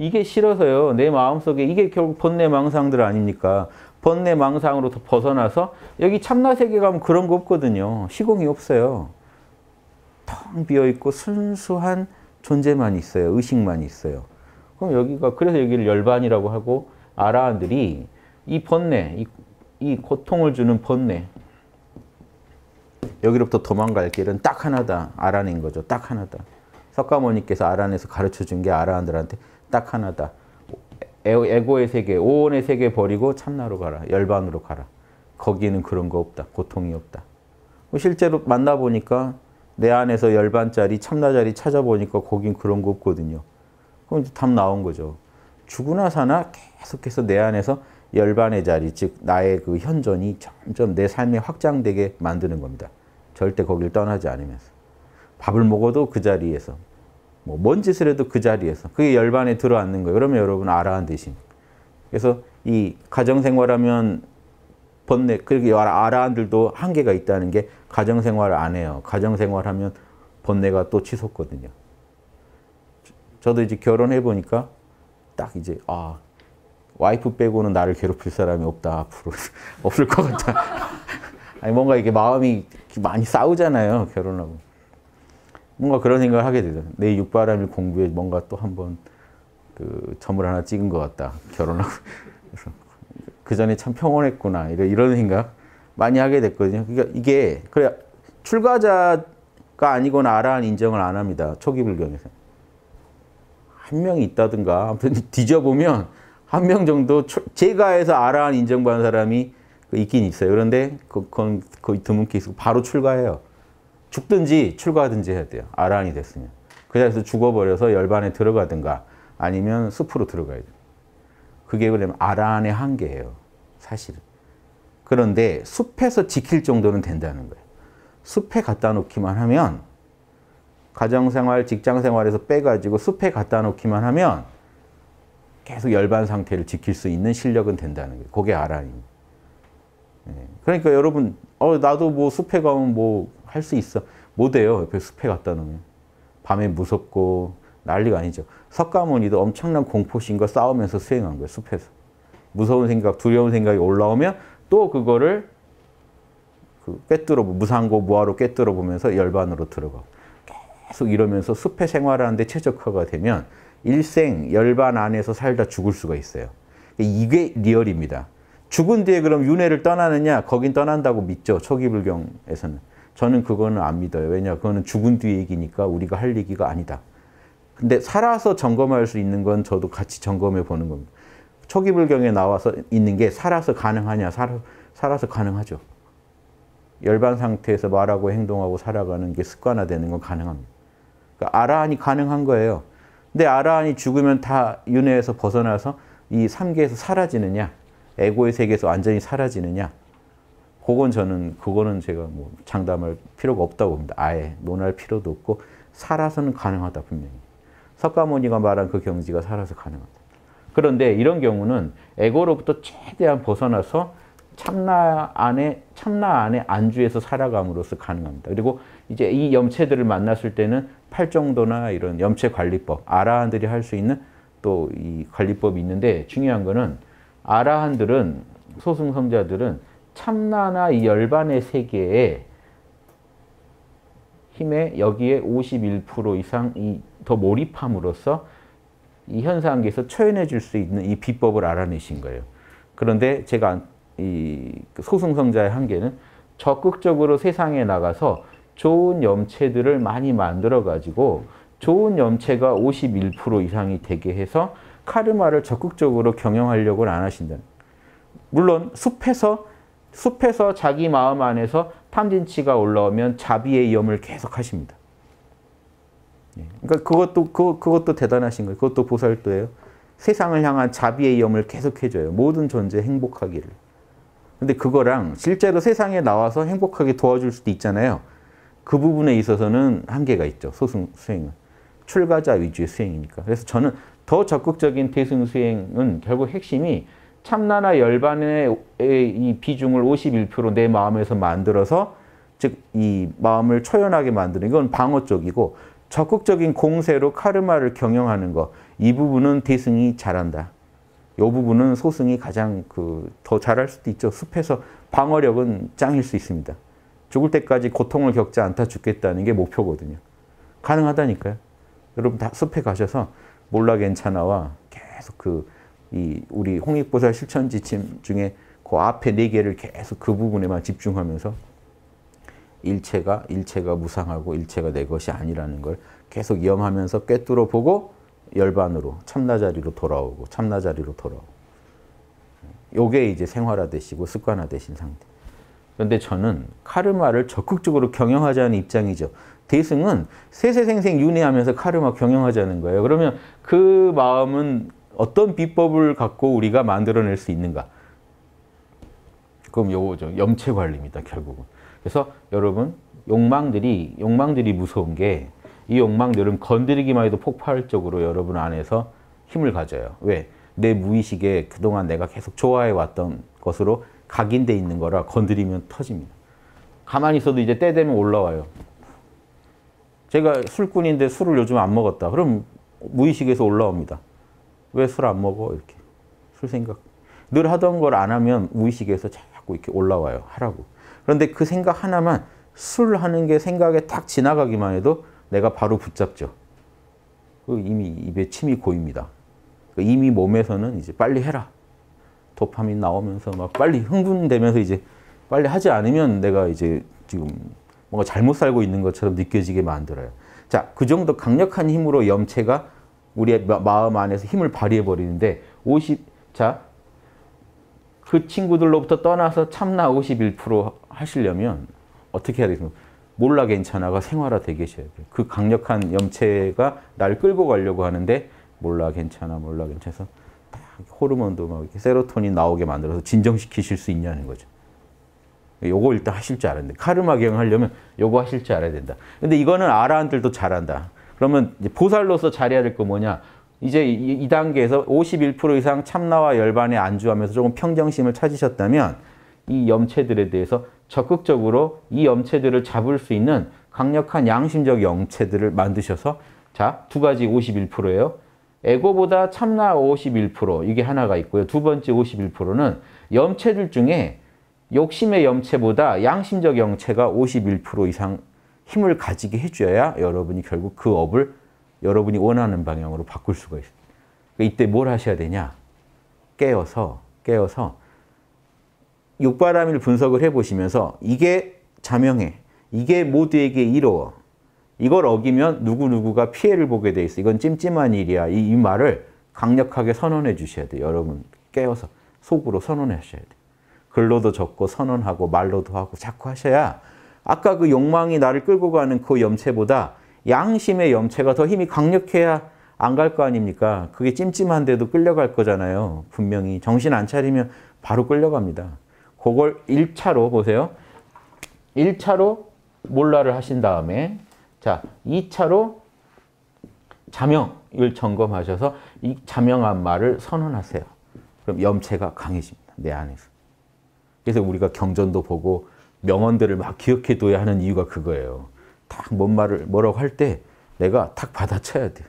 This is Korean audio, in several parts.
이게 싫어서요. 내 마음속에 이게 결국 번뇌 망상들 아닙니까? 번뇌 망상으로부터 벗어나서 여기 참나 세계 가면 그런 거 없거든요. 시공이 없어요. 텅 비어 있고 순수한 존재만 있어요. 의식만 있어요. 그럼 여기가 그래서 여기를 열반이라고 하고 아라한들이 이 번뇌, 이, 이 고통을 주는 번뇌 여기로부터 도망갈 길은 딱 하나다. 알아낸 거죠. 딱 하나다. 석가모니께서 알아내서 가르쳐 준 게 아라한들한테 딱 하나다. 에 고의 세계, 오온의 세계 버리고 참나로 가라. 열반으로 가라. 거기는 그런 거 없다. 고통이 없다. 실제로 만나보니까 내 안에서 열반짜리, 참나짜리 찾아보니까 거긴 그런 거 없거든요. 그럼 답 나온 거죠. 죽으나 사나 계속해서 내 안에서 열반의 자리, 즉 나의 그 현존이 점점 내 삶에 확장되게 만드는 겁니다. 절대 거길 떠나지 않으면서. 밥을 먹어도 그 자리에서, 뭐 뭔 짓을 해도 그 자리에서. 그게 열반에 들어앉는 거예요. 그러면 여러분 알아한 대신. 그래서 이 가정생활하면 번뇌, 그렇게 아라한들도 한계가 있다는 게 가정생활을 안 해요. 가정생활하면 번뇌가 또 치솟거든요. 저도 이제 결혼해 보니까 딱 이제 아 와이프 빼고는 나를 괴롭힐 사람이 없다 앞으로 없을 것 같다. 아니 뭔가 이게 마음이 많이 싸우잖아요 결혼하고. 뭔가 그런 생각을 하게 되죠. 내 육바람일 공부에 뭔가 또 한번 그 점을 하나 찍은 것 같다 결혼하고. 그 전에 참 평온했구나 이런 이런 생각 많이 하게 됐거든요. 그러니까 이게 그래 출가자가 아니거나 아라한 인정을 안 합니다. 초기 불경에서. 한 명이 있다든가 아무튼 뒤져보면 한 명 정도 제가 해서 아라한 인정받은 사람이 그 있긴 있어요. 그런데 그건 거의 드문게 있고 바로 출가해요. 죽든지 출가하든지 해야 돼요. 아라한이 됐으면. 그 자리에서 죽어버려서 열반에 들어가든가 아니면 숲으로 들어가야 돼요. 그게 그러면 아라한의 한계예요. 사실은. 그런데 숲에서 지킬 정도는 된다는 거예요. 숲에 갖다 놓기만 하면 가정생활, 직장생활에서 빼가지고 숲에 갖다 놓기만 하면 계속 열반 상태를 지킬 수 있는 실력은 된다는 거예요. 그게 아란입니다. 예. 그러니까 여러분, 어, 나도 뭐 숲에 가면 뭐 할 수 있어. 못해요. 옆에 숲에 갖다 놓으면. 밤에 무섭고 난리가 아니죠. 석가모니도 엄청난 공포심과 싸우면서 수행한 거예요. 숲에서. 무서운 생각, 두려운 생각이 올라오면 또 그거를 그 꿰뚫어, 무상고, 무화로 꿰뚫어 보면서 열반으로 들어가고. 계속 이러면서 숲에 생활하는데 최적화가 되면 일생 열반 안에서 살다 죽을 수가 있어요. 이게 리얼입니다. 죽은 뒤에 그럼 윤회를 떠나느냐? 거긴 떠난다고 믿죠. 초기 불경에서는. 저는 그거는 안 믿어요. 왜냐? 그거는 죽은 뒤 얘기니까 우리가 할 얘기가 아니다. 근데 살아서 점검할 수 있는 건 저도 같이 점검해 보는 겁니다. 초기 불경에 나와서 있는 게 살아서 가능하냐? 살아, 살아서 가능하죠. 열반 상태에서 말하고 행동하고 살아가는 게 습관화되는 건 가능합니다. 그러니까 아라한이 가능한 거예요. 근데 아라한이 죽으면 다 윤회에서 벗어나서 이 삼계에서 사라지느냐, 에고의 세계에서 완전히 사라지느냐, 그건 저는 그거는 제가 뭐 장담할 필요가 없다고 봅니다. 아예 논할 필요도 없고 살아서는 가능하다 분명히. 석가모니가 말한 그 경지가 살아서 가능하다. 그런데 이런 경우는 에고로부터 최대한 벗어나서 참나 안에 참나 안에 안주해서 살아감으로써 가능합니다. 그리고 이제 이 염체들을 만났을 때는 팔정도나 이런 염체 관리법, 아라한들이 할 수 있는 또 이 관리법이 있는데 중요한 거는 아라한들은 소승 성자들은 참나나 이 열반의 세계에 힘에 여기에 51% 이상 이 더 몰입함으로써 이 현상계에서 초연해 줄 수 있는 이 비법을 알아내신 거예요. 그런데 제가 이그 소승성자의 한계는 적극적으로 세상에 나가서 좋은 염체들을 많이 만들어 가지고 좋은 염체가 51% 이상이 되게 해서 카르마를 적극적으로 경영하려고는 안 하신다. 물론 숲에서 숲에서 자기 마음 안에서 탐진치가 올라오면 자비의 염을 계속 하십니다. 예. 그러니까 그것도 그, 그것도 대단하신 거예요. 그것도 보살도예요. 세상을 향한 자비의 염을 계속 해줘요. 모든 존재 행복하기를. 근데 그거랑 실제로 세상에 나와서 행복하게 도와줄 수도 있잖아요. 그 부분에 있어서는 한계가 있죠. 소승 수행은. 출가자 위주의 수행이니까. 그래서 저는 더 적극적인 대승 수행은 결국 핵심이 참나나 열반의 이 비중을 51%내 마음에서 만들어서 즉 이 마음을 초연하게 만드는 이건 방어 쪽이고 적극적인 공세로 카르마를 경영하는 거. 이 부분은 대승이 잘한다. 이 부분은 소승이 가장 그 더 잘할 수도 있죠. 숲에서 방어력은 짱일 수 있습니다. 죽을 때까지 고통을 겪지 않다 죽겠다는 게 목표거든요. 가능하다니까요. 여러분 다 숲에 가셔서 몰라 괜찮아와 계속 그 이 우리 홍익보살 실천 지침 중에 그 앞에 네 개를 계속 그 부분에만 집중하면서 일체가 일체가 무상하고 일체가 내 것이 아니라는 걸 계속 염하면서 꿰뚫어 보고 열반으로 참나 자리로 돌아오고 참나 자리로 돌아오고 요게 이제 생활화되시고 습관화되신 상태. 그런데 저는 카르마를 적극적으로 경영하자는 입장이죠. 대승은 세세생생 윤회하면서 카르마 경영하자는 거예요. 그러면 그 마음은 어떤 비법을 갖고 우리가 만들어낼 수 있는가? 그럼 요거죠. 염체 관리입니다. 결국은. 그래서 여러분 욕망들이 욕망들이 무서운 게 이 욕망들은 건드리기만 해도 폭발적으로 여러분 안에서 힘을 가져요. 왜? 내 무의식에 그동안 내가 계속 좋아해 왔던 것으로 각인돼 있는 거라 건드리면 터집니다. 가만히 있어도 이제 때 되면 올라와요. 제가 술꾼인데 술을 요즘 안 먹었다. 그럼 무의식에서 올라옵니다. 왜 술 안 먹어? 이렇게. 술 생각. 늘 하던 걸 안 하면 무의식에서 자꾸 이렇게 올라와요. 하라고. 그런데 그 생각 하나만 술 하는 게 생각에 딱 지나가기만 해도 내가 바로 붙잡죠. 그 이미 입에 침이 고입니다. 그 이미 몸에서는 이제 빨리 해라. 도파민 나오면서 막 빨리 흥분되면서 이제 빨리 하지 않으면 내가 이제 지금 뭔가 잘못 살고 있는 것처럼 느껴지게 만들어요. 자, 그 정도 강력한 힘으로 염체가 우리의 마음 안에서 힘을 발휘해 버리는데 50, 자, 그 친구들로부터 떠나서 참나 51% 하시려면 어떻게 해야 되겠습니까? 몰라 괜찮아가 생활화 되 계셔야 돼요. 그 강력한 염체가 날 끌고 가려고 하는데 몰라 괜찮아 몰라 괜찮아서 호르몬도 막 이렇게 세로토닌 나오게 만들어서 진정시키실 수 있냐는 거죠. 요거 일단 하실 줄 알았는데 카르마 경영 하려면 요거 하실 줄 알아야 된다. 근데 이거는 아라한들도 잘한다. 그러면 보살로서 잘해야 될 거 뭐냐? 이제 이, 이 단계에서 51% 이상 참나와 열반에 안주하면서 조금 평정심을 찾으셨다면 이 염체들에 대해서 적극적으로 이 염체들을 잡을 수 있는 강력한 양심적 염체들을 만드셔서 자, 두 가지 51%예요. 에고보다 참나 51% 이게 하나가 있고요. 두 번째 51%는 염체들 중에 욕심의 염체보다 양심적 염체가 51% 이상 힘을 가지게 해줘야 여러분이 결국 그 업을 여러분이 원하는 방향으로 바꿀 수가 있어요. 그러니까 이때 뭘 하셔야 되냐? 깨어서 깨어서 육바라밀 분석을 해보시면서 이게 자명해. 이게 모두에게 이로워. 이걸 어기면 누구누구가 피해를 보게 돼 있어. 이건 찜찜한 일이야. 이, 이 말을 강력하게 선언해 주셔야 돼요. 여러분 깨어서 속으로 선언해 하셔야 돼요. 글로도 적고 선언하고 말로도 하고 자꾸 하셔야 아까 그 욕망이 나를 끌고 가는 그 염체보다 양심의 염체가 더 힘이 강력해야 안 갈 거 아닙니까? 그게 찜찜한데도 끌려갈 거잖아요. 분명히 정신 안 차리면 바로 끌려갑니다. 그걸 1차로 보세요. 1차로 몰라를 하신 다음에 자 2차로 자명을 점검하셔서 이 자명한 말을 선언하세요. 그럼 염체가 강해집니다. 내 안에서. 그래서 우리가 경전도 보고 명언들을 막 기억해둬야 하는 이유가 그거예요. 딱 뭔 말을 뭐라고 할 때 내가 탁 받아쳐야 돼요.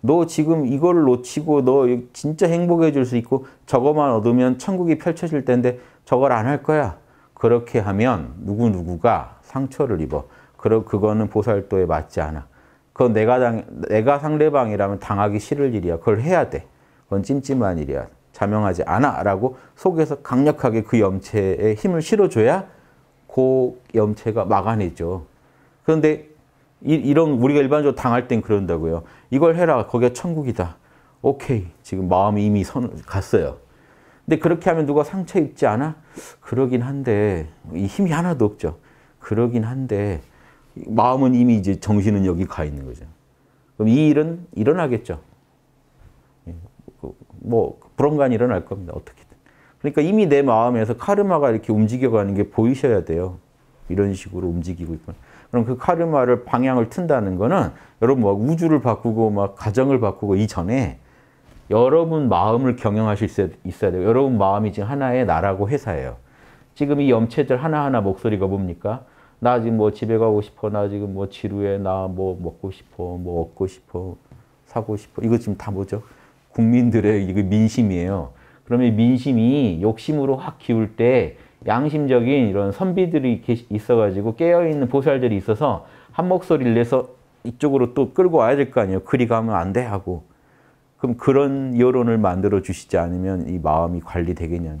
너 지금 이걸 놓치고 너 진짜 행복해질 수 있고 저거만 얻으면 천국이 펼쳐질 텐데 저걸 안 할 거야. 그렇게 하면 누구 누구가 상처를 입어. 그러, 그거는 보살도에 맞지 않아. 그건 내가, 당, 내가 상대방이라면 당하기 싫을 일이야. 그걸 해야 돼. 그건 찜찜한 일이야. 자명하지 않아. 라고 속에서 강력하게 그 염체에 힘을 실어줘야 그 염체가 막아내죠. 그런데 이, 런 우리가 일반적으로 당할 땐 그런다고요. 이걸 해라. 거기가 천국이다. 오케이. 지금 마음이 이미 선, 갔어요. 근데 그렇게 하면 누가 상처 입지 않아? 그러긴 한데 이 힘이 하나도 없죠. 그러긴 한데 마음은 이미 이제 정신은 여기 가 있는 거죠. 그럼 이 일은 일어나겠죠. 예, 그뭐 불언간이 일어날 겁니다. 어떻게든. 그러니까 이미 내 마음에서 카르마가 이렇게 움직여가는 게 보이셔야 돼요. 이런 식으로 움직이고 있구나. 그럼 그 카르마를 방향을 튼다는 거는 여러분 뭐 우주를 바꾸고 막 가정을 바꾸고 이전에 여러분 마음을 경영하실 수 있어야 돼요. 여러분 마음이 지금 하나의 나라고 회사예요. 지금 이 염체들 하나하나 목소리가 뭡니까? 나 지금 뭐 집에 가고 싶어. 나 지금 뭐 지루해. 나 뭐 먹고 싶어. 뭐 얻고 싶어. 사고 싶어. 이거 지금 다 뭐죠? 국민들의 이거 민심이에요. 그러면 민심이 욕심으로 확 기울 때 양심적인 이런 선비들이 있어가지고 깨어있는 보살들이 있어서 한 목소리를 내서 이쪽으로 또 끌고 와야 될 거 아니에요. 그리 가면 안 돼 하고. 그럼 그런 여론을 만들어 주시지 않으면 이 마음이 관리되겠냐.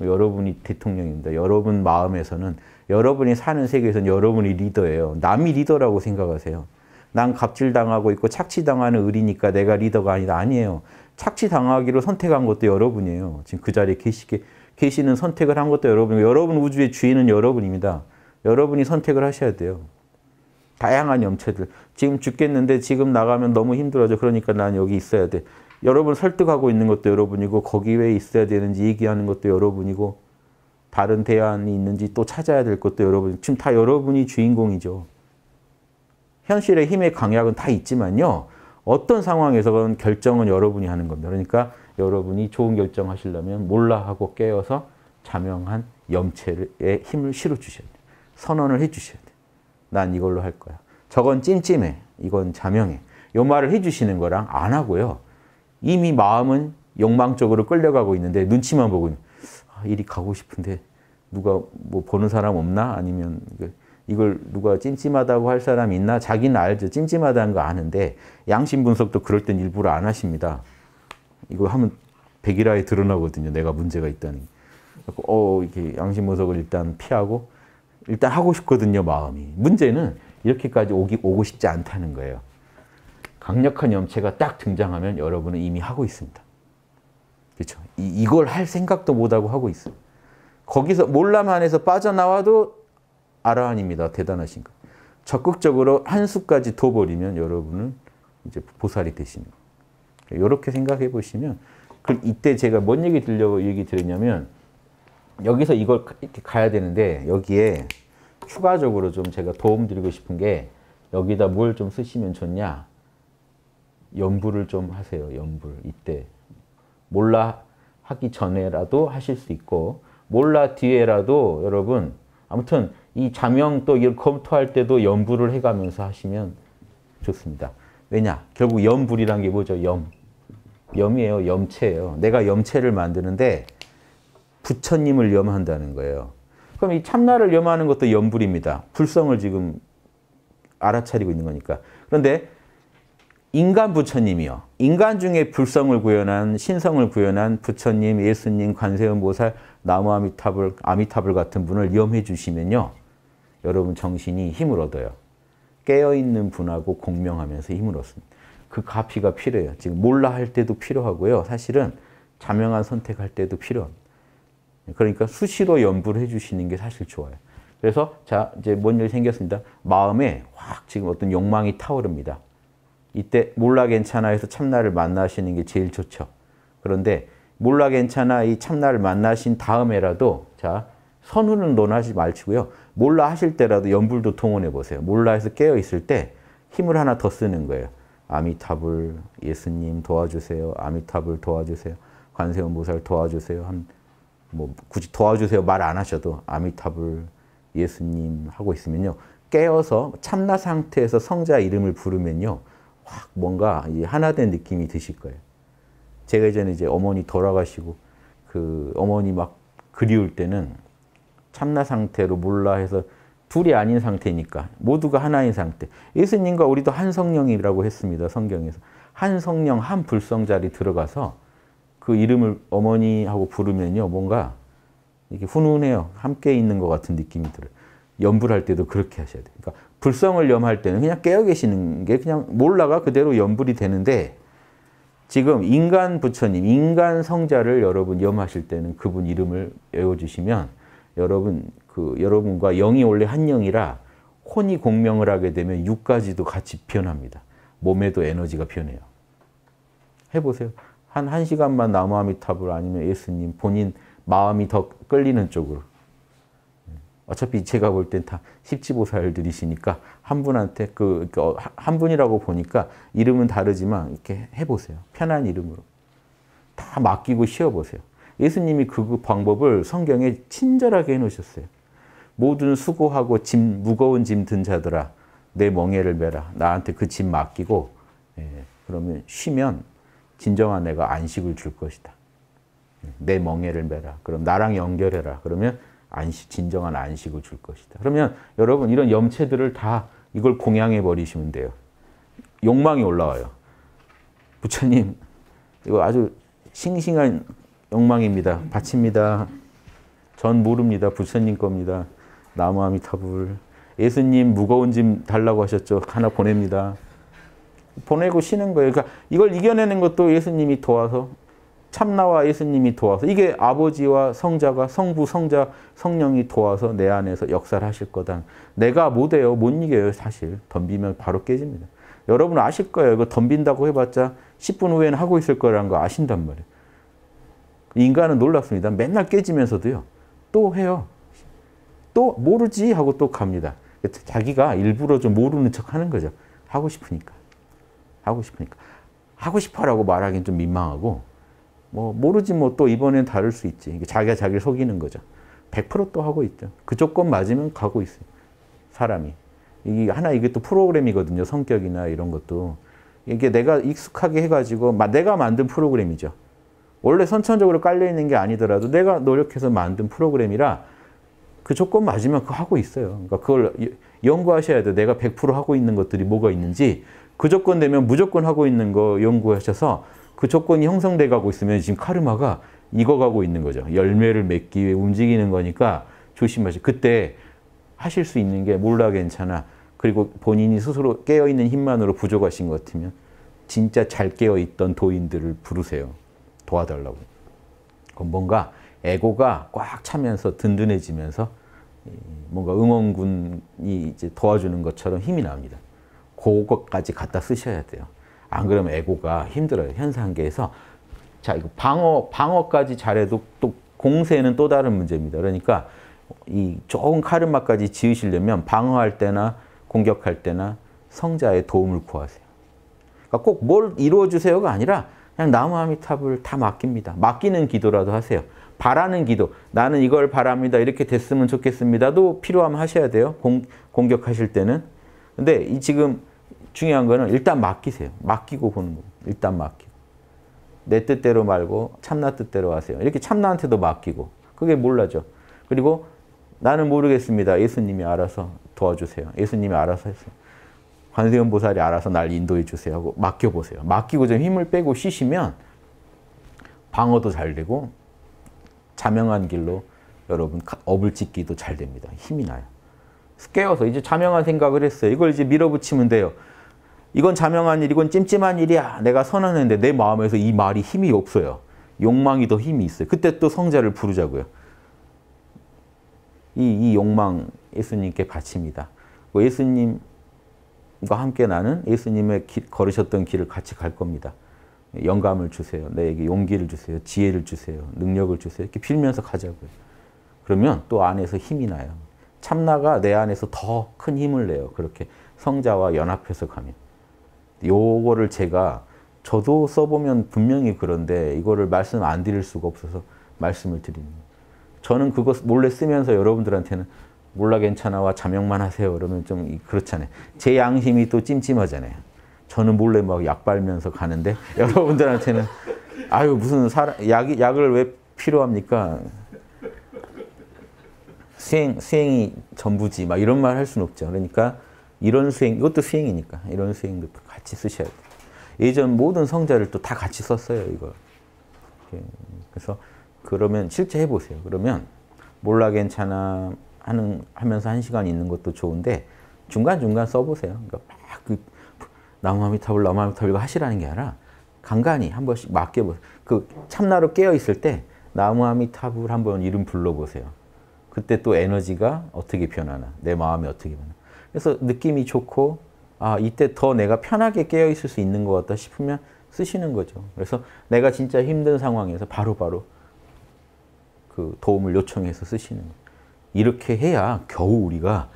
여러분이 대통령입니다. 여러분 마음에서는 여러분이 사는 세계에서는 여러분이 리더예요. 남이 리더라고 생각하세요. 난 갑질당하고 있고 착취당하는 을이니까 내가 리더가 아니다. 아니에요. 착취당하기로 선택한 것도 여러분이에요. 지금 그 자리에 계시게, 계시는 선택을 한 것도 여러분이고 여러분 우주의 주인은 여러분입니다. 여러분이 선택을 하셔야 돼요. 다양한 염체들. 지금 죽겠는데 지금 나가면 너무 힘들어져. 그러니까 난 여기 있어야 돼. 여러분 설득하고 있는 것도 여러분이고 거기 왜 있어야 되는지 얘기하는 것도 여러분이고 다른 대안이 있는지 또 찾아야 될 것도 여러분. 지금 다 여러분이 주인공이죠. 현실의 힘의 강약은 다 있지만요. 어떤 상황에서건 결정은 여러분이 하는 겁니다. 그러니까 여러분이 좋은 결정 하시려면 몰라 하고 깨어서 자명한 염체의 힘을 실어 주셔야 돼요. 선언을 해 주셔야 돼요. 난 이걸로 할 거야. 저건 찜찜해. 이건 자명해. 요 말을 해 주시는 거랑 안 하고요. 이미 마음은 욕망적으로 끌려가고 있는데 눈치만 보고 아, 이리 가고 싶은데 누가 뭐 보는 사람 없나? 아니면 이걸 누가 찜찜하다고 할 사람 있나? 자기는 알죠. 찜찜하다는 거 아는데 양심 분석도 그럴 땐 일부러 안 하십니다. 이거 하면 백일화에 드러나거든요. 내가 문제가 있다는. 어, 이렇게 양심 분석을 일단 피하고 일단 하고 싶거든요, 마음이. 문제는 이렇게까지 오기, 오고 싶지 않다는 거예요. 강력한 염체가 딱 등장하면 여러분은 이미 하고 있습니다. 그렇죠? 이, 걸할 생각도 못하고 하고 있어요. 거기서 몰라만해서 빠져나와도 아라한입니다. 대단하신 거. 적극적으로 한 수까지 더 버리면 여러분은 이제 보살이 되시는 거예요. 이렇게 생각해 보시면 그 이때 제가 뭔 얘기 들려고 얘기 드렸냐면 여기서 이걸 이렇게 가야 되는데 여기에 추가적으로 좀 제가 도움 드리고 싶은 게 여기다 뭘 좀 쓰시면 좋냐 연불을 좀 하세요. 연불 이때 몰라 하기 전에라도 하실 수 있고 몰라 뒤에라도 여러분 아무튼 이 자명 또 이걸 검토할 때도 연불을 해가면서 하시면 좋습니다. 왜냐? 결국 염불이란 게 뭐죠? 염. 염이에요. 염체예요. 내가 염체를 만드는데 부처님을 염한다는 거예요. 그럼 이 참나를 염하는 것도 염불입니다. 불성을 지금 알아차리고 있는 거니까. 그런데 인간 부처님이요. 인간 중에 불성을 구현한 신성을 구현한 부처님, 예수님, 관세음보살, 나무 아미타불, 아미타불 같은 분을 염해 주시면요. 여러분 정신이 힘을 얻어요. 깨어있는 분하고 공명하면서 힘을 얻습니다. 그 가피가 필요해요. 지금 몰라 할 때도 필요하고요. 사실은 자명한 선택할 때도 필요합니다. 그러니까 수시로 연부를 해주시는 게 사실 좋아요. 그래서 자 이제 뭔 일이 생겼습니다. 마음에 확 지금 어떤 욕망이 타오릅니다. 이때 몰라 괜찮아 해서 참나를 만나시는 게 제일 좋죠. 그런데 몰라 괜찮아 이 참나를 만나신 다음에라도 자 선우는 논하지 말고요. 몰라 하실 때라도 연불도 동원해 보세요. 몰라 해서 깨어 있을 때 힘을 하나 더 쓰는 거예요. 아미타불 예수님 도와주세요. 아미타불 도와주세요. 관세음보살 도와주세요. 한 뭐 굳이 도와주세요 말 안 하셔도 아미타불 예수님 하고 있으면요. 깨어서 참나 상태에서 성자 이름을 부르면요. 확 뭔가 하나 된 느낌이 드실 거예요. 제가 예전에 이제 어머니 돌아가시고 그 어머니 막 그리울 때는 참나 상태로 몰라 해서 둘이 아닌 상태니까 모두가 하나인 상태. 예수님과 우리도 한 성령이라고 했습니다. 성경에서. 한 성령, 한 불성 자리 들어가서 그 이름을 어머니하고 부르면요. 뭔가 이렇게 훈훈해요. 함께 있는 것 같은 느낌이 들어요. 연불할 때도 그렇게 하셔야 돼요. 그러니까 불성을 염할 때는 그냥 깨어 계시는 게 그냥 몰라가 그대로 연불이 되는데 지금 인간 부처님, 인간 성자를 여러분 염하실 때는 그분 이름을 외워주시면 여러분 그 여러분과 영이 원래 한 영이라 혼이 공명을 하게 되면 육까지도 같이 변합니다. 몸에도 에너지가 변해요. 해보세요. 한 1시간만 나무아미탑을 아니면 예수님 본인 마음이 더 끌리는 쪽으로 어차피 제가 볼 땐다 십지보살들이시니까 한 분한테 그, 그 어, 한 분이라고 보니까 이름은 다르지만 이렇게 해보세요. 편한 이름으로. 다 맡기고 쉬어보세요. 예수님이 그 방법을 성경에 친절하게 해놓으셨어요. 모든 수고하고 짐 무거운 짐 든 자들아 내 멍에를 메라. 나한테 그 짐 맡기고 예, 그러면 쉬면 진정한 내가 안식을 줄 것이다. 내 멍에를 메라. 그럼 나랑 연결해라. 그러면 안식, 진정한 안식을 줄 것이다. 그러면 여러분 이런 염체들을 다 이걸 공양해 버리시면 돼요. 욕망이 올라와요. 부처님 이거 아주 싱싱한 욕망입니다. 바칩니다. 전 모릅니다. 부처님 겁니다. 나무 아미타불. 예수님 무거운 짐 달라고 하셨죠. 하나 보냅니다. 보내고 쉬는 거예요. 그러니까 이걸 이겨내는 것도 예수님이 도와서 참나와 예수님이 도와서 이게 아버지와 성자가 성부, 성자, 성령이 도와서 내 안에서 역사를 하실 거다. 내가 못해요. 못 이겨요. 사실. 덤비면 바로 깨집니다. 여러분 아실 거예요. 이거 덤빈다고 해봤자 10분 후에는 하고 있을 거라는 거 아신단 말이에요. 인간은 놀랍습니다. 맨날 깨지면서도요. 또 해요. 또 모르지 하고 또 갑니다. 자기가 일부러 좀 모르는 척 하는 거죠. 하고 싶으니까. 하고 싶으니까. 하고 싶어라고 말하기는 좀 민망하고 뭐 모르지 뭐 또 이번엔 다를 수 있지. 자기가 자기를 속이는 거죠. 100%또 하고 있죠. 그 조건 맞으면 가고 있어요. 사람이. 이게 하나 이게 또 프로그램이거든요. 성격이나 이런 것도. 이게 내가 익숙하게 해가지고 내가 만든 프로그램이죠. 원래 선천적으로 깔려 있는 게 아니더라도 내가 노력해서 만든 프로그램이라 그 조건 맞으면 그거 하고 있어요. 그러니까 그걸 연구하셔야 돼요. 내가 100% 하고 있는 것들이 뭐가 있는지 그 조건 되면 무조건 하고 있는 거 연구하셔서 그 조건이 형성돼 가고 있으면 지금 카르마가 익어가고 있는 거죠. 열매를 맺기 위해 움직이는 거니까 조심하세요. 그때 하실 수 있는 게 몰라 괜찮아. 그리고 본인이 스스로 깨어있는 힘만으로 부족하신 것 같으면 진짜 잘 깨어있던 도인들을 부르세요. 도와달라고. 그럼 뭔가 에고가 꽉 차면서 든든해지면서 뭔가 응원군이 이제 도와주는 것처럼 힘이 납니다. 그것까지 갖다 쓰셔야 돼요. 안 그러면 에고가 힘들어요. 현상계에서. 자, 이거 방어, 방어까지 잘해도 또 공세는 또 다른 문제입니다. 그러니까 이 좋은 카르마까지 지으시려면 방어할 때나 공격할 때나 성자의 도움을 구하세요. 그러니까 꼭 뭘 이루어 주세요가 아니라 그냥 나무 아미탑을 다 맡깁니다. 맡기는 기도라도 하세요. 바라는 기도. 나는 이걸 바랍니다. 이렇게 됐으면 좋겠습니다도 필요하면 하셔야 돼요. 공, 공격하실 때는. 근데 이 지금 중요한 거는 일단 맡기세요. 맡기고 보는 거. 일단 맡기고. 내 뜻대로 말고 참나 뜻대로 하세요. 이렇게 참나한테도 맡기고. 그게 몰라죠. 그리고 나는 모르겠습니다. 예수님이 알아서 도와주세요. 예수님이 알아서 했어요. 관세음 보살이 알아서 날 인도해 주세요 하고 맡겨보세요. 맡기고 좀 힘을 빼고 쉬시면 방어도 잘 되고 자명한 길로 여러분 업을 짓기도 잘 됩니다. 힘이 나요. 깨어서 이제 자명한 생각을 했어요. 이걸 이제 밀어붙이면 돼요. 이건 자명한 일, 이건 찜찜한 일이야. 내가 선언했는데 내 마음에서 이 말이 힘이 없어요. 욕망이 더 힘이 있어요. 그때 또 성자를 부르자고요. 이, 이 욕망 예수님께 바칩니다. 그 예수님과 함께 나는 예수님의 길, 걸으셨던 길을 같이 갈 겁니다. 영감을 주세요. 내게 용기를 주세요. 지혜를 주세요. 능력을 주세요. 이렇게 빌면서 가자고요. 그러면 또 안에서 힘이 나요. 참나가 내 안에서 더 큰 힘을 내요. 그렇게 성자와 연합해서 가면. 요거를 제가 저도 써보면 분명히 그런데 이거를 말씀 안 드릴 수가 없어서 말씀을 드립니다. 저는 그거 몰래 쓰면서 여러분들한테는 몰라 괜찮아와 자명만 하세요. 그러면 좀 그렇잖아요. 제 양심이 또 찜찜하잖아요. 저는 몰래 막 약 빨면서 가는데 여러분들한테는 아유 무슨 사람 약 약을 왜 필요합니까? 수행 수행이 전부지 막 이런 말 할 수는 없죠. 그러니까 이런 수행 이것도 수행이니까 이런 수행도 같이 쓰셔야 돼요. 예전 모든 성자를 또 다 같이 썼어요 이거. 그래서 그러면 실제 해보세요. 그러면 몰라 괜찮아 하는 하면서 한 시간 있는 것도 좋은데 중간 중간 써보세요. 그러니까 막그 나무아미타불 나무아미타불 하시라는 게 아니라 간간히 한 번씩 맡겨보세요. 그 참나로 깨어 있을 때 나무아미타불 한번 이름 불러보세요. 그때 또 에너지가 어떻게 변하나, 내 마음이 어떻게 변하나. 그래서 느낌이 좋고 아 이때 더 내가 편하게 깨어 있을 수 있는 것 같다 싶으면 쓰시는 거죠. 그래서 내가 진짜 힘든 상황에서 바로바로 바로 그 도움을 요청해서 쓰시는 거예요. 이렇게 해야 겨우 우리가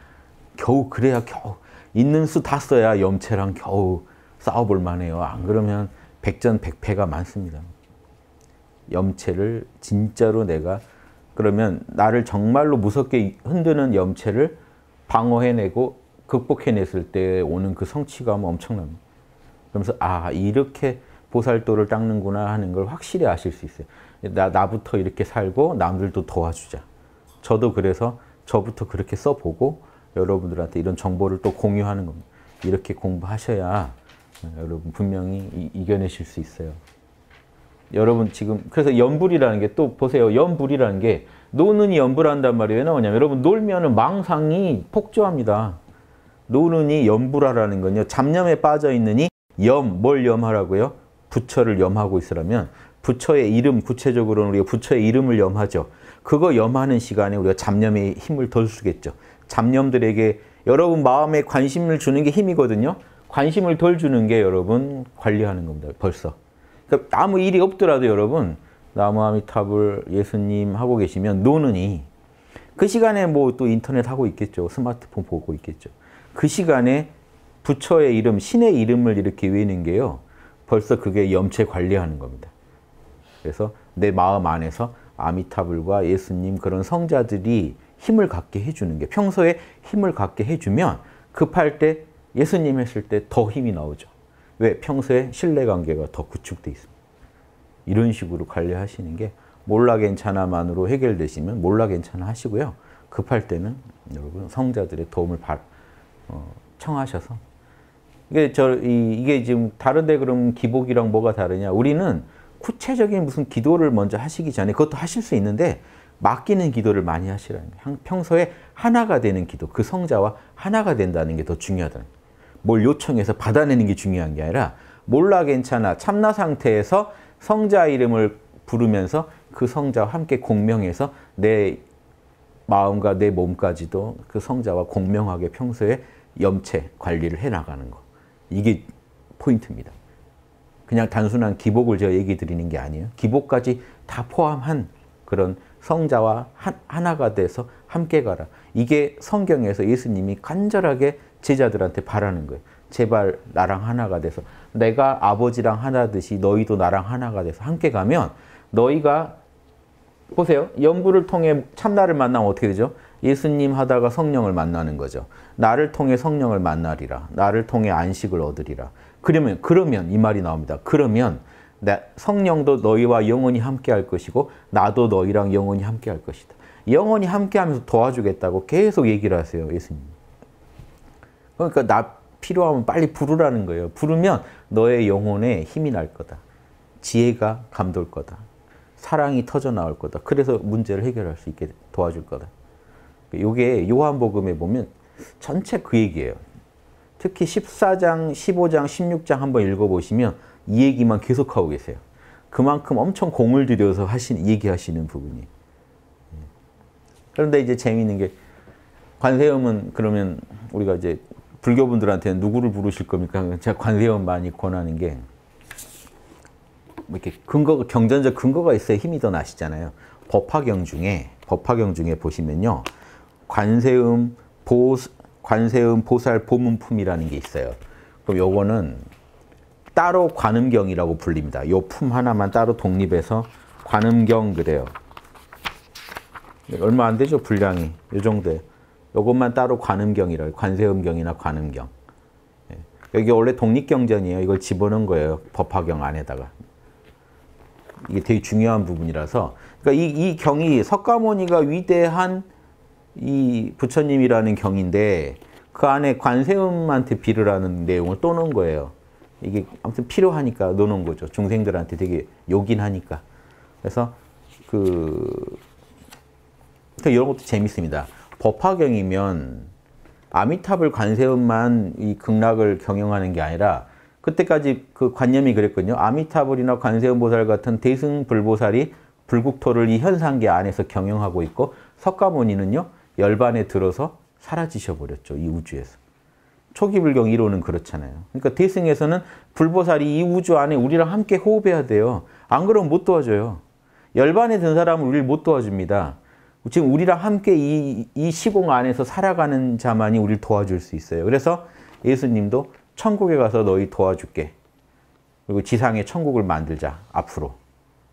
겨우 그래야 겨우 있는 수 다 써야 염체랑 겨우 싸워볼 만해요. 안 그러면 백전백패가 많습니다. 염체를 진짜로 내가 그러면 나를 정말로 무섭게 흔드는 염체를 방어해내고 극복해냈을 때 오는 그 성취감은 엄청납니다. 그러면서 아 이렇게 보살도를 닦는구나 하는 걸 확실히 아실 수 있어요. 나, 나부터 이렇게 살고 남들도 도와주자. 저도 그래서 저부터 그렇게 써보고 여러분들한테 이런 정보를 또 공유하는 겁니다. 이렇게 공부하셔야 여러분 분명히 이, 겨내실수 있어요. 여러분 지금 그래서 연불이라는 게 또 보세요. 연불이라는 게 노는이 연불한단 말이 왜 나오냐면 여러분 놀면은 망상이 폭주합니다. 노는이 연불하라는 건요. 잡념에 빠져 있느니 염, 뭘 염하라고요? 부처를 염하고 있으라면 부처의 이름, 구체적으로는 우리가 부처의 이름을 염하죠. 그거 염하는 시간에 우리가 잡념에 힘을 덜 쓰겠죠. 잡념들에게 여러분 마음에 관심을 주는 게 힘이거든요. 관심을 덜 주는 게 여러분 관리하는 겁니다. 벌써. 그러니까 아무 일이 없더라도 여러분 나무아미탑을 예수님 하고 계시면 노는이 그 시간에 뭐 또 인터넷 하고 있겠죠. 스마트폰 보고 있겠죠. 그 시간에 부처의 이름, 신의 이름을 이렇게 외는 게요. 벌써 그게 염체 관리하는 겁니다. 그래서 내 마음 안에서 아미타불과 예수님 그런 성자들이 힘을 갖게 해주는 게 평소에 힘을 갖게 해주면 급할 때 예수님 했을 때 더 힘이 나오죠. 왜? 평소에 신뢰관계가 더 구축돼 있습니다. 이런 식으로 관리하시는 게 몰라 괜찮아만으로 해결되시면 몰라 괜찮아 하시고요. 급할 때는 여러분 성자들의 도움을 받, 어, 청하셔서 이게 저 이, 이게 지금 다른데 그럼 기복이랑 뭐가 다르냐? 우리는 구체적인 무슨 기도를 먼저 하시기 전에 그것도 하실 수 있는데 맡기는 기도를 많이 하시라는 거예요. 평소에 하나가 되는 기도, 그 성자와 하나가 된다는 게 더 중요하다는 거예요. 뭘 요청해서 받아내는 게 중요한 게 아니라 몰라 괜찮아 참나 상태에서 성자 이름을 부르면서 그 성자와 함께 공명해서 내 마음과 내 몸까지도 그 성자와 공명하게 평소에 염체 관리를 해 나가는 거. 이게 포인트입니다. 그냥 단순한 기복을 제가 얘기 드리는 게 아니에요. 기복까지 다 포함한 그런 성자와 하나가 돼서 함께 가라. 이게 성경에서 예수님이 간절하게 제자들한테 바라는 거예요. 제발 나랑 하나가 돼서 내가 아버지랑 하나듯이 너희도 나랑 하나가 돼서 함께 가면 너희가 보세요. 연부를 통해 참나를 만나면 어떻게 되죠? 예수님 하다가 성령을 만나는 거죠. 나를 통해 성령을 만나리라. 나를 통해 안식을 얻으리라. 그러면 그러면 이 말이 나옵니다. 그러면 성령도 너희와 영원히 함께 할 것이고 나도 너희랑 영원히 함께 할 것이다. 영원히 함께 하면서 도와주겠다고 계속 얘기를 하세요. 예수님. 그러니까 나 필요하면 빨리 부르라는 거예요. 부르면 너의 영혼에 힘이 날 거다. 지혜가 감돌 거다. 사랑이 터져 나올 거다. 그래서 문제를 해결할 수 있게 도와줄 거다. 이게 요한복음에 보면 전체 그 얘기예요. 특히 14장, 15장, 16장 한번 읽어보시면 이 얘기만 계속하고 계세요. 그만큼 엄청 공을 들여서 하신, 얘기하시는 부분이. 예. 그런데 이제 재미있는 게 관세음은 그러면 우리가 이제 불교분들한테는 누구를 부르실 겁니까? 제가 관세음 많이 권하는 게뭐 이렇게 근거 경전적 근거가 있어야 힘이 더 나시잖아요. 법화경 중에 법화경 중에 보시면요. 관세음 보 관세음 보살 보문품이라는 게 있어요. 그럼 요거는 따로 관음경이라고 불립니다. 요 품 하나만 따로 독립해서 관음경 그래요. 얼마 안 되죠 분량이 이 정도에 요것만 따로 관음경이라고 관세음경이나 관음경. 예. 여기 원래 독립경전이에요. 이걸 집어넣은 거예요. 법화경 안에다가. 이게 되게 중요한 부분이라서 그러니까 이, 이 경이 석가모니가 위대한 이 부처님이라는 경인데 그 안에 관세음한테 비를 하는 내용을 또 넣은 거예요. 이게 아무튼 필요하니까 넣어놓은 거죠. 중생들한테 되게 요긴하니까. 그래서 그 이런 것도 재밌습니다. 법화경이면 아미탑을 관세음만 이 극락을 경영하는 게 아니라 그때까지 그 관념이 그랬거든요. 아미타불이나 관세음 보살 같은 대승 불보살이 불국토를 이 현상계 안에서 경영하고 있고 석가모니는요. 열반에 들어서 사라지셔 버렸죠. 이 우주에서. 초기 불경 1호는 그렇잖아요. 그러니까 대승에서는 불보살이 이 우주 안에 우리랑 함께 호흡해야 돼요. 안 그러면 못 도와줘요. 열반에 든 사람은 우리를 못 도와줍니다. 지금 우리랑 함께 이, 이 시공 안에서 살아가는 자만이 우리를 도와줄 수 있어요. 그래서 예수님도 천국에 가서 너희 도와줄게. 그리고 지상에 천국을 만들자. 앞으로.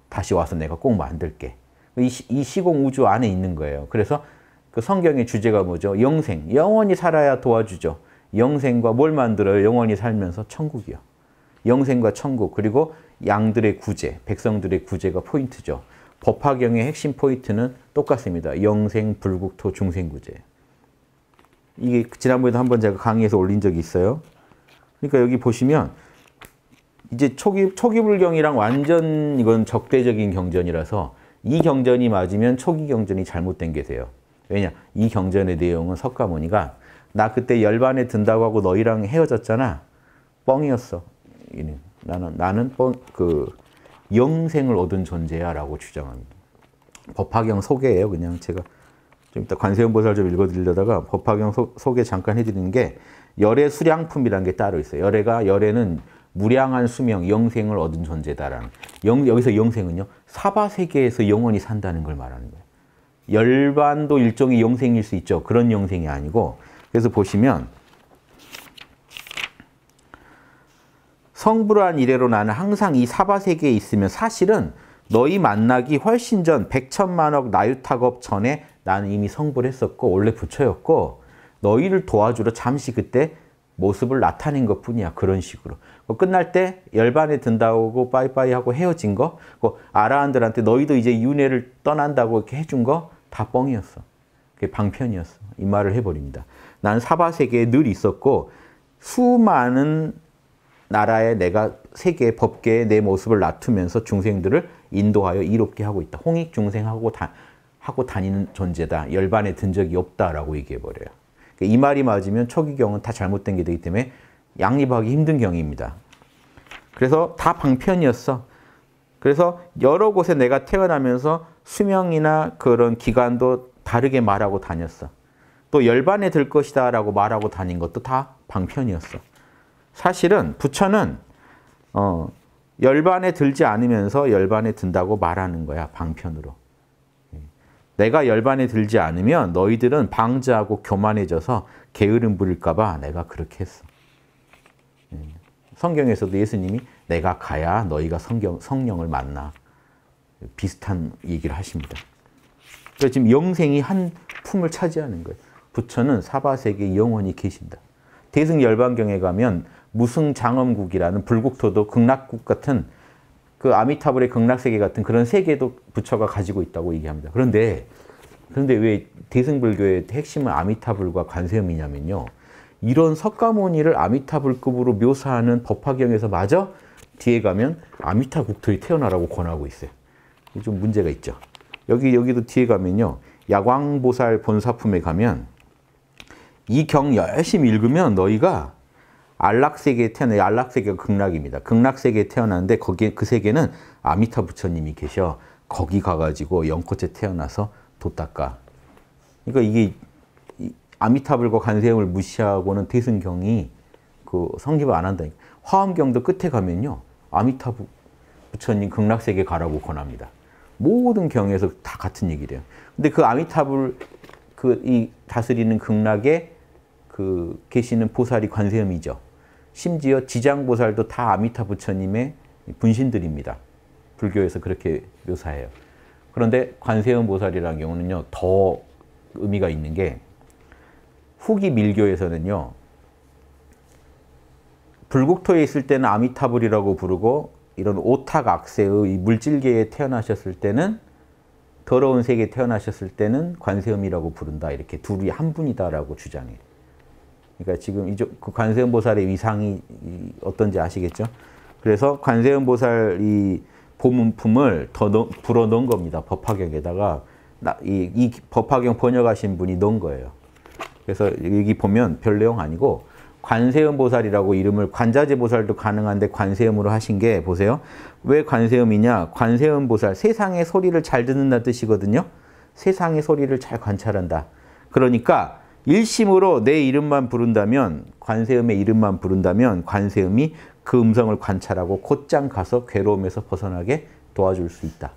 다시 와서 내가 꼭 만들게. 이, 시, 이 시공 우주 안에 있는 거예요. 그래서 그 성경의 주제가 뭐죠? 영생. 영원히 살아야 도와주죠. 영생과 뭘 만들어요? 영원히 살면서 천국이요. 영생과 천국 그리고 양들의 구제, 백성들의 구제가 포인트죠. 법화경의 핵심 포인트는 똑같습니다. 영생, 불국토, 중생구제. 이게 지난번에도 한번 제가 강의에서 올린 적이 있어요. 그러니까 여기 보시면 이제 초기 초기 불경이랑 완전 이건 적대적인 경전이라서 이 경전이 맞으면 초기 경전이 잘못된 게 돼요. 왜냐? 이 경전의 내용은 석가모니가 나 그때 열반에 든다고 하고 너희랑 헤어졌잖아. 뻥이었어. 나는 나는 뻥 그 영생을 얻은 존재야라고 주장합니다. 법화경 소개예요. 그냥 제가 좀 이따 관세음보살 좀 읽어드리려다가 법화경 소, 소개 잠깐 해드리는 게 열의 수량품이라는 게 따로 있어요. 열애가 열애는 무량한 수명, 영생을 얻은 존재다라는. 영, 여기서 영생은요 사바 세계에서 영원히 산다는 걸 말하는 거예요. 열반도 일종의 영생일 수 있죠. 그런 영생이 아니고 그래서 보시면 성불한 이래로 나는 항상 이 사바 세계에 있으면 사실은 너희 만나기 훨씬 전 백천만억 나유탁업 전에 나는 이미 성불했었고 원래 부처였고 너희를 도와주러 잠시 그때 모습을 나타낸 것 뿐이야. 그런 식으로. 뭐 끝날 때 열반에 든다고 빠이빠이 하고 헤어진 거, 그 아라한들한테 너희도 이제 윤회를 떠난다고 이렇게 해준 거 다 뻥이었어. 그게 방편이었어. 이 말을 해버립니다. 나는 사바 세계에 늘 있었고 수많은 나라에 내가 세계 법계에 내 모습을 놔두면서 중생들을 인도하여 이롭게 하고 있다. 홍익 중생하고 다, 하고 다니는 존재다. 열반에 든 적이 없다라고 얘기해 버려요. 이 말이 맞으면 초기경은 다 잘못된 게 되기 때문에 양립하기 힘든 경입니다. 그래서 다 방편이었어. 그래서 여러 곳에 내가 태어나면서 수명이나 그런 기간도 다르게 말하고 다녔어. 또 열반에 들 것이다 라고 말하고 다닌 것도 다 방편이었어. 사실은 부처는 어, 열반에 들지 않으면서 열반에 든다고 말하는 거야. 방편으로. 내가 열반에 들지 않으면 너희들은 방자하고 교만해져서 게으름 부릴까 봐 내가 그렇게 했어. 성경에서도 예수님이 내가 가야 너희가 성경, 성령을 만나. 비슷한 얘기를 하십니다. 그래서 지금 영생이 한 품을 차지하는 거예요. 부처는 사바세계 영원히 계신다. 대승열반경에 가면 무승장엄국이라는 불국토도 극락국 같은 그 아미타불의 극락세계 같은 그런 세계도 부처가 가지고 있다고 얘기합니다. 그런데 그런데 왜 대승불교의 핵심은 아미타불과 관세음이냐면요. 이런 석가모니를 아미타불급으로 묘사하는 법화경에서 마저 뒤에 가면 아미타 국토에 태어나라고 권하고 있어요. 좀 문제가 있죠. 여기 여기도 뒤에 가면요. 야광보살 본사품에 가면 이 경 열심히 읽으면 너희가 안락세계에 태어나 안락세계가 극락입니다. 극락세계에 태어났는데 거기에 그 세계는 아미타 부처님이 계셔. 거기 가가지고 연꽃에 태어나서 도 닦아. 그러니까 이게 아미타불과 관세음을 무시하고는 대승경이 그 성립을 안 한다. 화엄경도 끝에 가면요. 아미타 부처님 극락세계 가라고 권합니다. 모든 경에서 다 같은 얘기래요. 근데 그 아미타불 그 이 다스리는 극락에 그 계시는 보살이 관세음이죠. 심지어 지장보살도 다 아미타 부처님의 분신들입니다. 불교에서 그렇게 묘사해요. 그런데 관세음 보살이라는 경우는요, 더 의미가 있는 게 후기 밀교에서는요, 불국토에 있을 때는 아미타불이라고 부르고 이런 오탁 악세의 물질계에 태어나셨을 때는 더러운 세계에 태어나셨을 때는 관세음이라고 부른다. 이렇게 둘이 한 분이다라고 주장해요. 그러니까 지금 이쪽 그 관세음 보살의 위상이 어떤지 아시겠죠? 그래서 관세음 보살 이 보문품을 더 넣, 불어 넣은 겁니다. 법화경에다가 이, 이 법화경 번역하신 분이 넣은 거예요. 그래서 여기 보면 별 내용 아니고 관세음 보살이라고 이름을 관자재 보살도 가능한데 관세음으로 하신 게 보세요. 왜 관세음이냐? 관세음 보살 세상의 소리를 잘 듣는다 뜻이거든요. 세상의 소리를 잘 관찰한다. 그러니까 일심으로 내 이름만 부른다면 관세음의 이름만 부른다면 관세음이 그 음성을 관찰하고 곧장 가서 괴로움에서 벗어나게 도와줄 수 있다.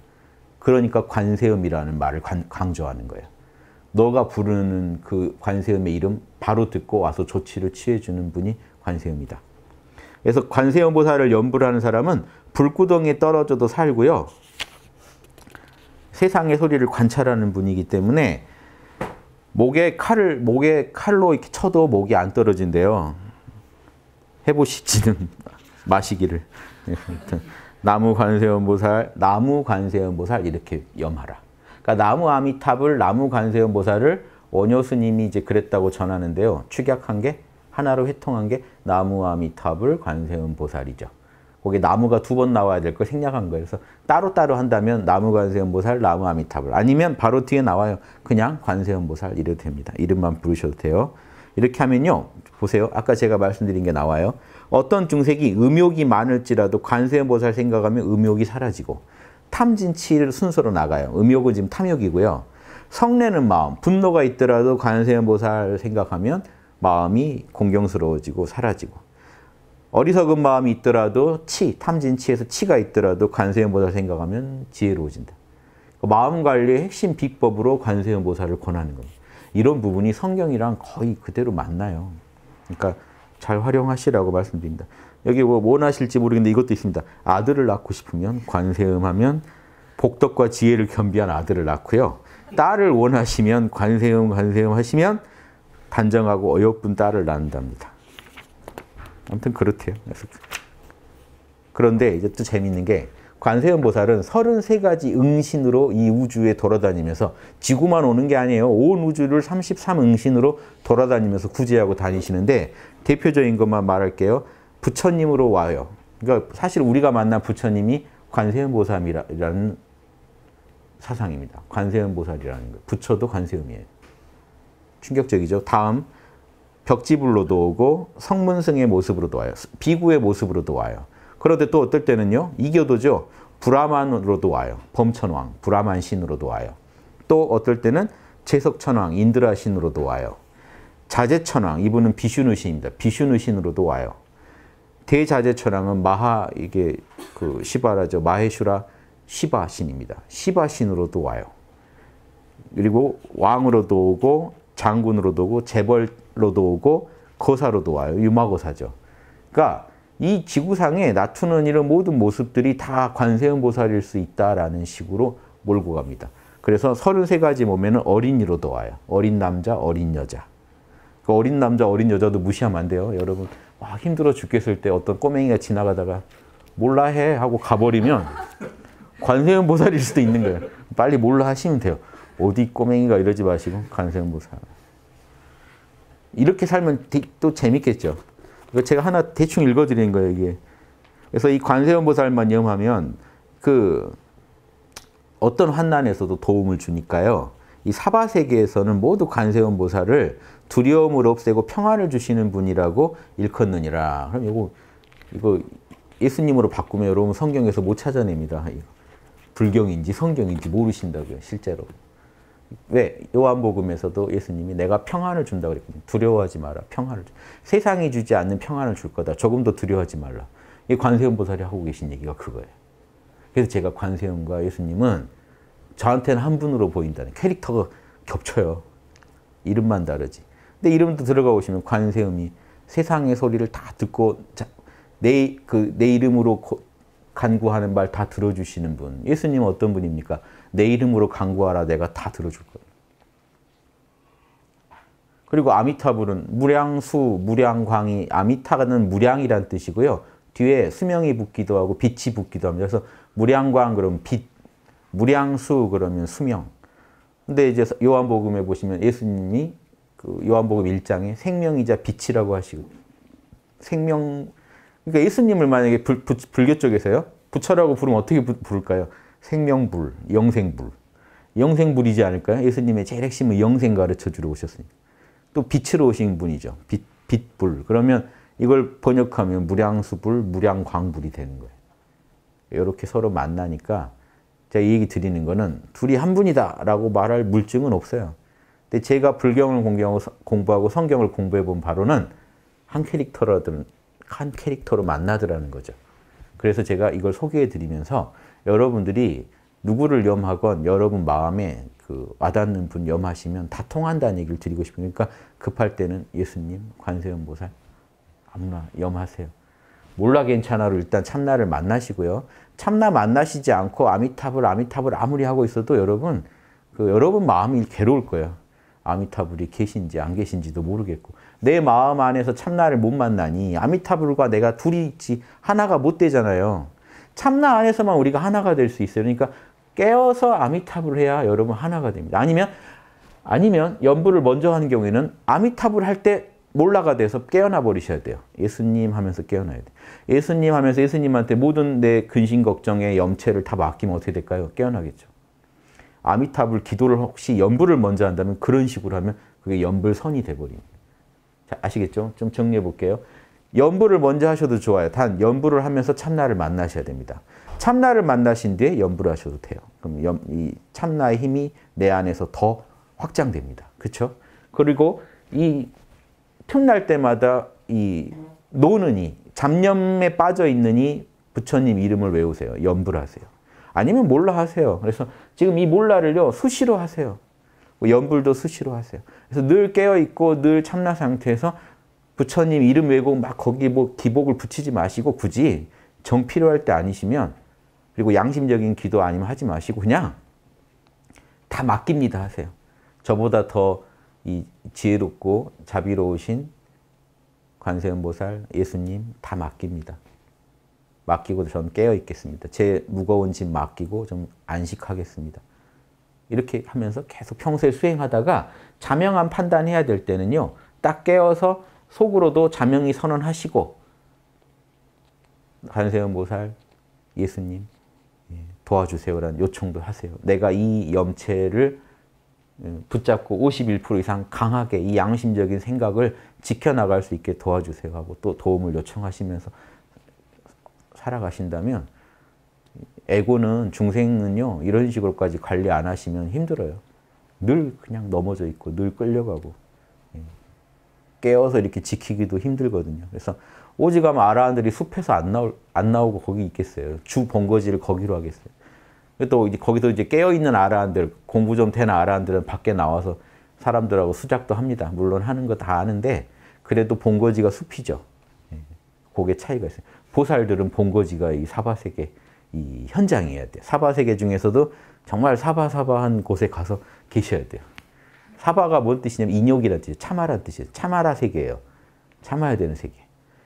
그러니까 관세음이라는 말을 강조하는 거예요. 너가 부르는 그 관세음의 이름 바로 듣고 와서 조치를 취해주는 분이 관세음이다. 그래서 관세음보살을 연불하는 사람은 불구덩이에 떨어져도 살고요. 세상의 소리를 관찰하는 분이기 때문에 목에 칼을 목에 칼로 이렇게 쳐도 목이 안 떨어진대요. 해보시지는 마시기를. 나무 관세음보살, 나무 관세음보살 이렇게 염하라. 그러니까 나무 아미탑을 나무 관세음 보살을 원효 스님이 이제 그랬다고 전하는데요. 축약한 게 하나로 회통한 게 나무 아미탑을 관세음 보살이죠. 거기 나무가 두 번 나와야 될 걸 생략한 거예요. 그래서 따로따로 한다면 나무 관세음 보살, 나무 아미탑을 아니면 바로 뒤에 나와요. 그냥 관세음 보살 이래도 됩니다. 이름만 부르셔도 돼요. 이렇게 하면요. 보세요. 아까 제가 말씀드린 게 나와요. 어떤 중색이 음욕이 많을지라도 관세음보살 생각하면 음욕이 사라지고 탐진치를 순서로 나가요. 음욕은 지금 탐욕이고요. 성내는 마음, 분노가 있더라도 관세음보살 생각하면 마음이 공경스러워지고 사라지고 어리석은 마음이 있더라도 치, 탐진치에서 치가 있더라도 관세음보살 생각하면 지혜로워진다. 그 마음 관리의 핵심 비법으로 관세음보살을 권하는 겁니다. 이런 부분이 성경이랑 거의 그대로 맞나요. 그러니까 잘 활용하시라고 말씀드립니다. 여기 뭐 원하실지 모르겠는데 이것도 있습니다. 아들을 낳고 싶으면 관세음하면 복덕과 지혜를 겸비한 아들을 낳고요. 딸을 원하시면 관세음 관세음 하시면 단정하고 어여쁜 딸을 낳는답니다. 아무튼 그렇대요. 그런데 이제 또 재밌는 게 관세음 보살은 33가지 응신으로 이 우주에 돌아다니면서 지구만 오는 게 아니에요. 온 우주를 33응신으로 돌아다니면서 구제하고 다니시는데 대표적인 것만 말할게요. 부처님으로 와요. 그러니까 사실 우리가 만난 부처님이 관세음 보살이라는 사상입니다. 관세음 보살이라는 거. 부처도 관세음이에요. 충격적이죠. 다음 벽지불로도 오고 성문승의 모습으로도 와요. 비구의 모습으로도 와요. 그런데 또 어떨 때는요. 이교도죠. 브라만으로도 와요. 범천왕, 브라만 신으로도 와요. 또 어떨 때는 제석천왕, 인드라 신으로도 와요. 자제천왕, 이분은 비슈누 신입니다. 비슈누 신으로도 와요. 대자제천왕은 마하 이게 그 시바라죠. 마헤슈라 시바 신입니다. 시바 신으로도 와요. 그리고 왕으로도 오고 장군으로도 오고 재벌로도 오고 거사로도 와요. 유마거사죠. 그러니까 이 지구상에 나투는 이런 모든 모습들이 다 관세음 보살일 수 있다라는 식으로 몰고 갑니다. 그래서 33가지 몸에는 어린이로도 와요. 어린 남자, 어린 여자. 그 어린 남자, 어린 여자도 무시하면 안 돼요. 여러분 와, 힘들어 죽겠을 때 어떤 꼬맹이가 지나가다가 몰라 해 하고 가버리면 관세음 보살일 수도 있는 거예요. 빨리 몰라 하시면 돼요. 어디 꼬맹이가 이러지 마시고 관세음 보살. 이렇게 살면 또 재밌겠죠. 이거 제가 하나 대충 읽어드리는 거예요, 이게. 그래서 이 관세음 보살만 염하면 그 어떤 환난에서도 도움을 주니까요. 이 사바 세계에서는 모두 관세음 보살을 두려움을 없애고 평안을 주시는 분이라고 일컫느니라. 그럼 이거 이거 예수님으로 바꾸면 여러분 성경에서 못 찾아냅니다. 불경인지 성경인지 모르신다고요, 실제로. 왜? 요한복음에서도 예수님이 내가 평안을 준다 그랬거든요. 두려워하지 마라. 평안을. 세상이 주지 않는 평안을 줄 거다. 조금 더 두려워하지 말라. 이 관세음 보살이 하고 계신 얘기가 그거예요. 그래서 제가 관세음과 예수님은 저한테는 한 분으로 보인다는 캐릭터가 겹쳐요. 이름만 다르지. 근데 이름도 들어가 보시면 관세음이 세상의 소리를 다 듣고 내, 그, 내 이름으로 간구하는 말 다 들어주시는 분. 예수님은 어떤 분입니까? 내 이름으로 간구하라 내가 다 들어줄 거예요. 그리고 아미타불은 무량수, 무량광이, 아미타는 무량이란 뜻이고요. 뒤에 수명이 붙기도 하고 빛이 붙기도 합니다. 그래서 무량광 그러면 빛, 무량수 그러면 수명. 근데 이제 요한복음에 보시면 예수님이 그 요한복음 1장에 생명이자 빛이라고 하시고 생명 그러니까 예수님을 만약에 불, 부, 불교 쪽에서요. 부처라고 부르면 어떻게 부, 부를까요? 생명불, 영생불. 영생불이지 않을까요? 예수님의 제일 핵심은 영생 가르쳐 주러 오셨으니까. 또 빛으로 오신 분이죠. 빛, 빛불. 그러면 이걸 번역하면 무량수불, 무량광불이 되는 거예요. 이렇게 서로 만나니까 제가 이 얘기 드리는 거는 둘이 한 분이다라고 말할 물증은 없어요. 근데 제가 불경을 공부하고, 공부하고 성경을 공부해 본 바로는 한 캐릭터라든 한 캐릭터로 만나더라는 거죠. 그래서 제가 이걸 소개해 드리면서 여러분들이 누구를 염하건 여러분 마음에 그 와닿는 분 염하시면 다 통한다는 얘기를 드리고 싶으니까 급할 때는 예수님, 관세음 보살 아무나 염하세요. 몰라 괜찮아로 일단 참나를 만나시고요. 참나 만나시지 않고 아미타불 아미타불 아무리 하고 있어도 여러분 그 여러분 마음이 괴로울 거예요. 아미타불이 계신지 안 계신지도 모르겠고 내 마음 안에서 참나를 못 만나니 아미타불과 내가 둘이 있지 하나가 못 되잖아요. 참나 안에서만 우리가 하나가 될 수 있어요. 그러니까 깨어서 아미타불을 해야 여러분 하나가 됩니다. 아니면 아니면 연부를 먼저 하는 경우에는 아미타불 할 때 몰라가 돼서 깨어나 버리셔야 돼요. 예수님 하면서 깨어나야 돼요. 예수님 하면서 예수님한테 모든 내 근심 걱정에 염체를 다 맡기면 어떻게 될까요? 깨어나겠죠. 아미타불 기도를 혹시 연부를 먼저 한다면 그런 식으로 하면 그게 연불선이 돼버립니다. 자, 아시겠죠? 좀 정리해 볼게요. 연부를 먼저 하셔도 좋아요. 단 연부를 하면서 참나를 만나셔야 됩니다. 참나를 만나신 뒤에 연부를 하셔도 돼요. 그럼 연, 이 참나의 힘이 내 안에서 더 확장됩니다. 그렇죠? 그리고 이 틈날 때마다 이 노는 이 잡념에 빠져 있느니 부처님 이름을 외우세요. 연부를 하세요. 아니면 몰라 하세요. 그래서 지금 이 몰라를요 수시로 하세요. 뭐 연불도 수시로 하세요. 그래서 늘 깨어 있고 늘 참나 상태에서 부처님 이름 외고 막 거기 뭐 기복을 붙이지 마시고 굳이 정 필요할 때 아니시면 그리고 양심적인 기도 아니면 하지 마시고 그냥 다 맡깁니다 하세요. 저보다 더 이 지혜롭고 자비로우신 관세음보살, 예수님 다 맡깁니다. 맡기고 전 깨어 있겠습니다. 제 무거운 짐 맡기고 좀 안식하겠습니다. 이렇게 하면서 계속 평소에 수행하다가 자명한 판단해야 될 때는요. 딱 깨어서 속으로도 자명이 선언하시고 관세음보살, 예수님 예, 도와주세요라는 요청도 하세요. 내가 이 염체를 예, 붙잡고 51% 이상 강하게 이 양심적인 생각을 지켜나갈 수 있게 도와주세요 하고 또 도움을 요청하시면서 살아가신다면 에고는 중생은요 이런 식으로까지 관리 안 하시면 힘들어요. 늘 그냥 넘어져 있고 늘 끌려가고 예. 깨어서 이렇게 지키기도 힘들거든요. 그래서 오지가면 아라한들이 숲에서 안 나올 안 나오고 거기 있겠어요. 주 본거지를 거기로 하겠어요. 또 이제 거기서 이제 깨어 있는 아라한들 공부 좀 되는 아라한들은 밖에 나와서 사람들하고 수작도 합니다. 물론 하는 거 다 아는데 그래도 본거지가 숲이죠. 예. 그게 차이가 있어요. 보살들은 본거지가 이 사바세계 이 현장이어야 돼요. 사바세계 중에서도 정말 사바사바한 곳에 가서 계셔야 돼요. 사바가 뭔 뜻이냐면 인욕이라는 뜻이에요. 참아라는 뜻이에요. 참아라 세계예요. 참아야 되는 세계.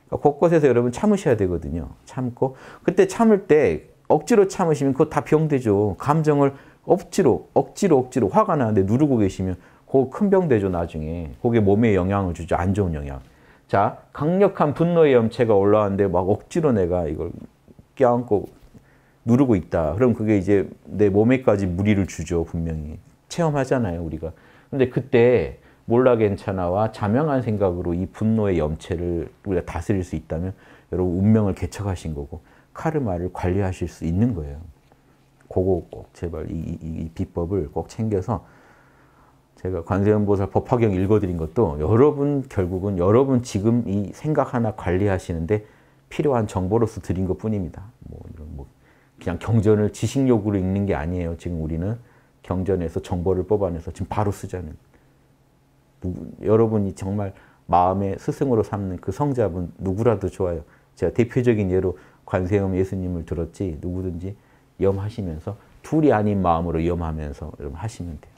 그러니까 곳곳에서 여러분 참으셔야 되거든요. 참고 그때 참을 때 억지로 참으시면 그거 다 병되죠. 감정을 억지로 억지로 억지로 화가 나는데 누르고 계시면 그거 큰병 되죠 나중에. 그게 몸에 영향을 주죠. 안 좋은 영향. 자, 강력한 분노의 염체가 올라왔는데 막 억지로 내가 이걸 껴안고 누르고 있다. 그럼 그게 이제 내 몸에까지 무리를 주죠, 분명히. 체험하잖아요, 우리가. 근데 그때 몰라 괜찮아와 자명한 생각으로 이 분노의 염체를 우리가 다스릴 수 있다면 여러분 운명을 개척하신 거고 카르마를 관리하실 수 있는 거예요. 그거 꼭 제발 이, 이, 이 비법을 꼭 챙겨서 제가 관세음보살 법화경 읽어드린 것도 여러분 결국은 여러분 지금 이 생각 하나 관리하시는데 필요한 정보로서 드린 것 뿐입니다. 뭐 뭐 그냥 경전을 지식욕으로 읽는 게 아니에요. 지금 우리는 경전에서 정보를 뽑아내서 지금 바로 쓰자는. 누구, 여러분이 정말 마음의 스승으로 삼는 그 성자분 누구라도 좋아요. 제가 대표적인 예로 관세음 예수님을 들었지 누구든지 염하시면서 둘이 아닌 마음으로 염하면서 하시면 돼요.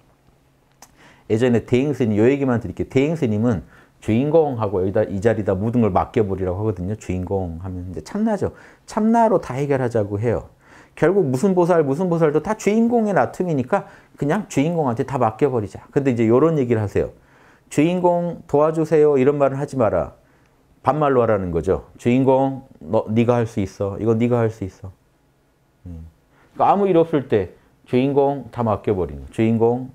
예전에 대행스님, 요 얘기만 드릴게요. 대행스님은 주인공하고 여기다 이 자리다 모든 걸 맡겨버리라고 하거든요. 주인공 하면 이제 참나죠. 참나로 다 해결하자고 해요. 결국 무슨 보살 무슨 보살도 다 주인공의 나툼이니까 그냥 주인공한테 다 맡겨버리자. 근데 이제 이런 얘기를 하세요. 주인공 도와주세요 이런 말은 하지 마라. 반말로 하라는 거죠. 주인공 너 네가 할 수 있어. 이거 네가 할 수 있어. 음. 그러니까 아무 일 없을 때 주인공 다 맡겨버리는 주인공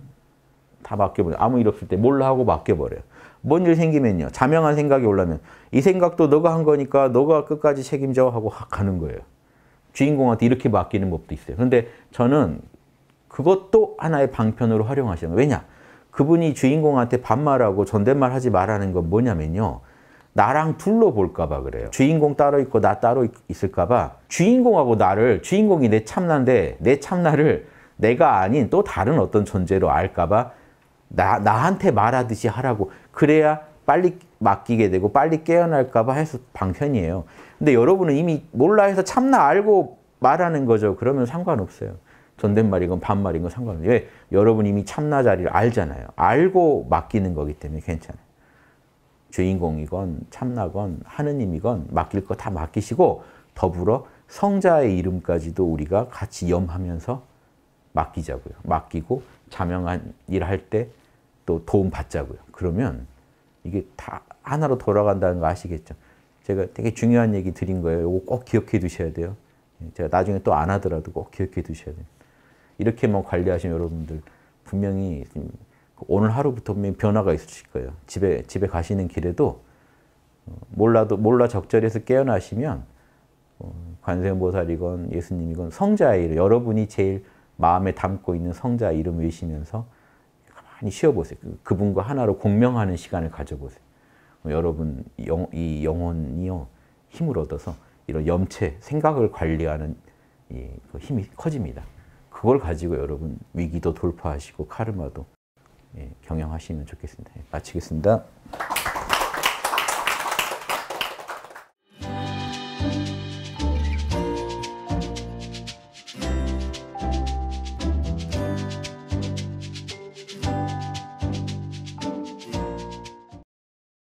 다 맡겨버려. 아무 일 없을 때 몰라 하고 맡겨버려요. 뭔 일 생기면요. 자명한 생각이 올라면 이 생각도 너가 한 거니까 너가 끝까지 책임져 하고 가는 거예요. 주인공한테 이렇게 맡기는 법도 있어요. 근데 저는 그것도 하나의 방편으로 활용하시는 거예요. 왜냐? 그분이 주인공한테 반말하고 존댓말 하지 말라는 건 뭐냐면요. 나랑 둘로 볼까 봐 그래요. 주인공 따로 있고 나 따로 있을까 봐 주인공하고 나를 주인공이 내 참나인데 내 참나를 내가 아닌 또 다른 어떤 존재로 알까 봐 나, 나한테 말하듯이 하라고 그래야 빨리 맡기게 되고 빨리 깨어날까 봐 해서 방편이에요. 근데 여러분은 이미 몰라 해서 참나 알고 말하는 거죠. 그러면 상관없어요. 존댓말이건 반말이건 상관없어요. 왜? 여러분 이미 참나 자리를 알잖아요. 알고 맡기는 거기 때문에 괜찮아요. 주인공이건 참나건 하느님이건 맡길 거 다 맡기시고 더불어 성자의 이름까지도 우리가 같이 염하면서 맡기자고요. 맡기고 자명한 일할때 또 도움 받자고요. 그러면 이게 다 하나로 돌아간다는 거 아시겠죠? 제가 되게 중요한 얘기 드린 거예요. 이거 꼭 기억해 두셔야 돼요. 제가 나중에 또 안 하더라도 꼭 기억해 두셔야 돼요. 이렇게만 관리하시면 여러분들 분명히 오늘 하루부터 분명히 변화가 있으실 거예요. 집에 집에 가시는 길에도 몰라도 몰라 적절해서 깨어나시면 관세음보살이건 예수님이건 성자의 이름 여러분이 제일 마음에 담고 있는 성자 이름 외시면서 가만히 쉬어보세요. 그분과 하나로 공명하는 시간을 가져보세요. 여러분 영, 이 영혼이요 힘을 얻어서 이런 염체 생각을 관리하는 이, 그 힘이 커집니다. 그걸 가지고 여러분 위기도 돌파하시고 카르마도 예, 경영하시면 좋겠습니다. 마치겠습니다.